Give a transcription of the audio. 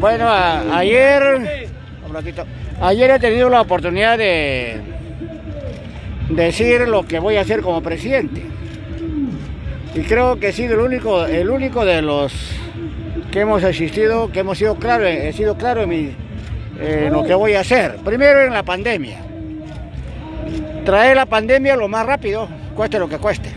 Bueno, ayer, ayer he tenido la oportunidad de decir lo que voy a hacer como presidente. Y creo que he sido el único, el único de los que hemos asistido, que hemos sido claro, he sido claro en lo que voy a hacer. Primero en la pandemia. Traer la pandemia lo más rápido, cueste lo que cueste.